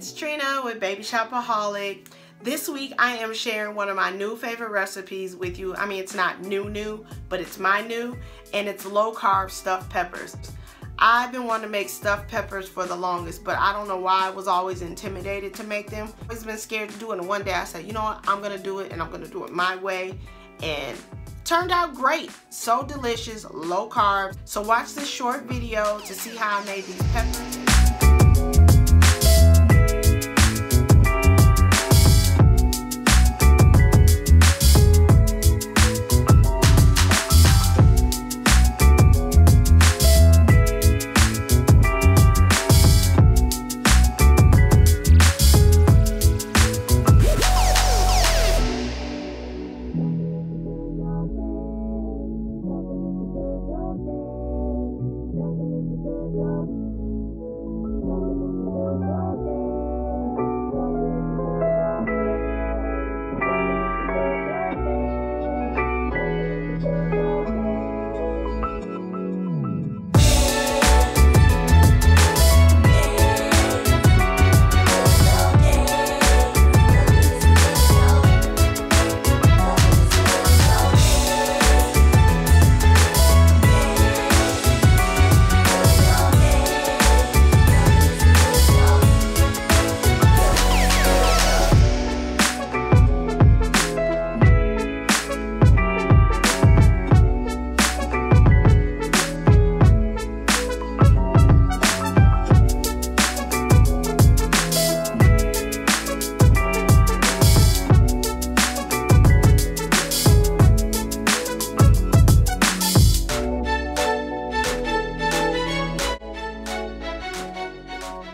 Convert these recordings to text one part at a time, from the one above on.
it's Trina with Baby Shopaholic. This week I am sharing one of my new favorite recipes with you. I mean, it's not new new, but it's my new, and it's low carb stuffed peppers. I've been wanting to make stuffed peppers for the longest, but I don't know why I was always intimidated to make them. I've always been scared to do it, and one day I said, you know what, I'm gonna do it, and I'm gonna do it my way, and turned out great. So delicious, low carb. So watch this short video to see how I made these peppers.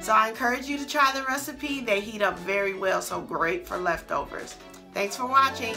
So I encourage you to try the recipe. They heat up very well, so great for leftovers. Thanks for watching.